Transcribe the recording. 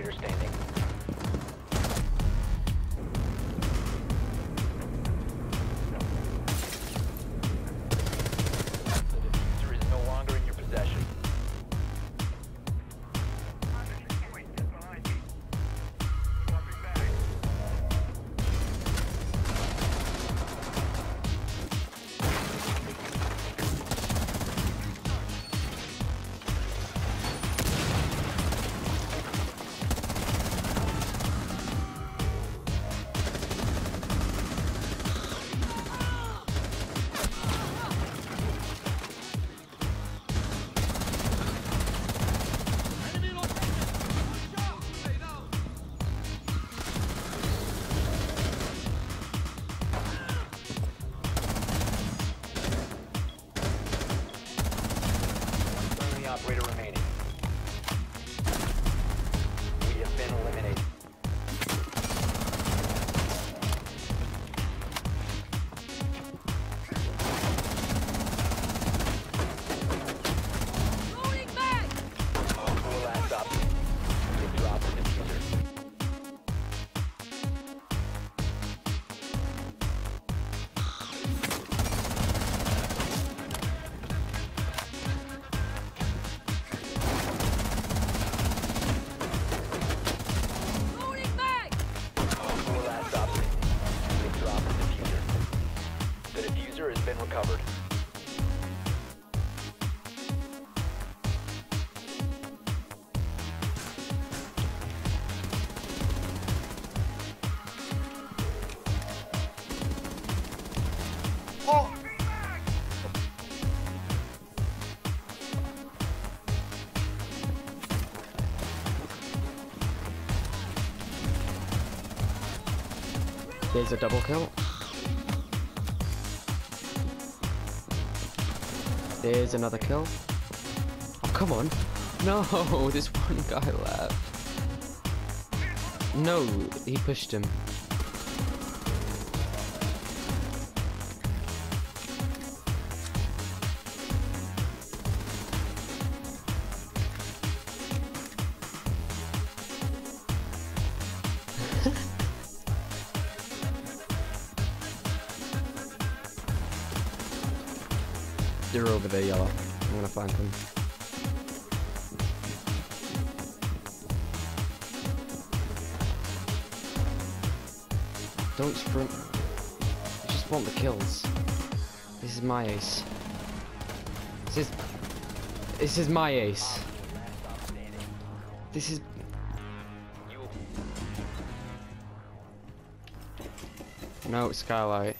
Operator standing. Recovered. There's a double kill. There's another kill. Oh, come on. No, there's one guy left. No, he pushed him. They're over there, yellow. I'm gonna find them. Don't sprint. I just want the kills. This is my ace. This is. This is my ace. This is. No, Skylight.